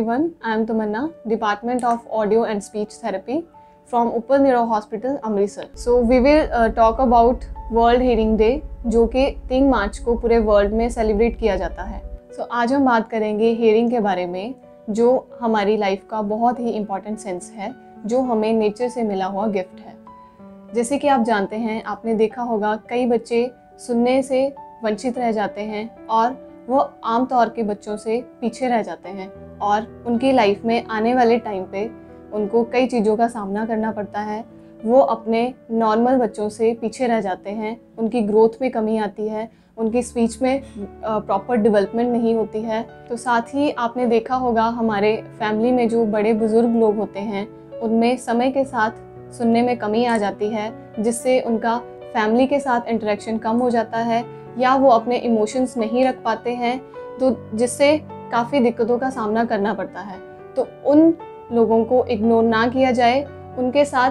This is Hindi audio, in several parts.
everyone. I am Tamanna, Department of Audio and Speech Therapy from Upper Niro Hospital, Amritsar. So we will uh, talk about World Hearing Day, जो कि 3 मार्च को पूरे वर्ल्ड में सेलिब्रेट किया जाता है सो so, आज हम बात करेंगे हेयरिंग के बारे में जो हमारी लाइफ का बहुत ही इंपॉर्टेंट सेंस है जो हमें नेचर से मिला हुआ गिफ्ट है जैसे कि आप जानते हैं आपने देखा होगा कई बच्चे सुनने से वंचित रह जाते हैं और वो आम तौर के बच्चों से पीछे रह जाते हैं और उनकी लाइफ में आने वाले टाइम पे उनको कई चीज़ों का सामना करना पड़ता है। वो अपने नॉर्मल बच्चों से पीछे रह जाते हैं। उनकी ग्रोथ में कमी आती है। उनकी स्पीच में प्रॉपर डेवलपमेंट नहीं होती है। तो साथ ही आपने देखा होगा हमारे फैमिली में जो बड़े बुज़ुर्ग लोग होते हैं, उनमें समय के साथ सुनने में कमी आ जाती है, जिससे उनका फैमिली के साथ इंटरेक्शन कम हो जाता है या वो अपने इमोशंस नहीं रख पाते हैं। तो जिससे काफ़ी दिक्कतों का सामना करना पड़ता है। तो उन लोगों को इग्नोर ना किया जाए, उनके साथ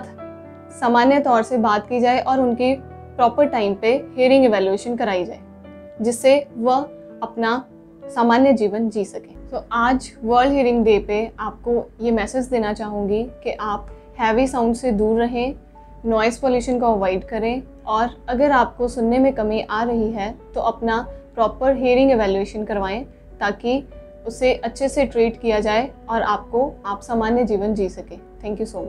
सामान्य तौर से बात की जाए और उनकी प्रॉपर टाइम पे हेयरिंग एवेल्यूएशन कराई जाए, जिससे वह अपना सामान्य जीवन जी सके। तो आज वर्ल्ड हेयरिंग डे पे आपको ये मैसेज देना चाहूँगी कि आप हैवी साउंड से दूर रहें नॉइज़ पोल्यूशन को अवॉइड करें और अगर आपको सुनने में कमी आ रही है तो अपना प्रॉपर हेयरिंग एवेल्यूएशन करवाएँ, ताकि उसे अच्छे से ट्रीट किया जाए और आपको, आप सामान्य जीवन जी सके। Thank you so much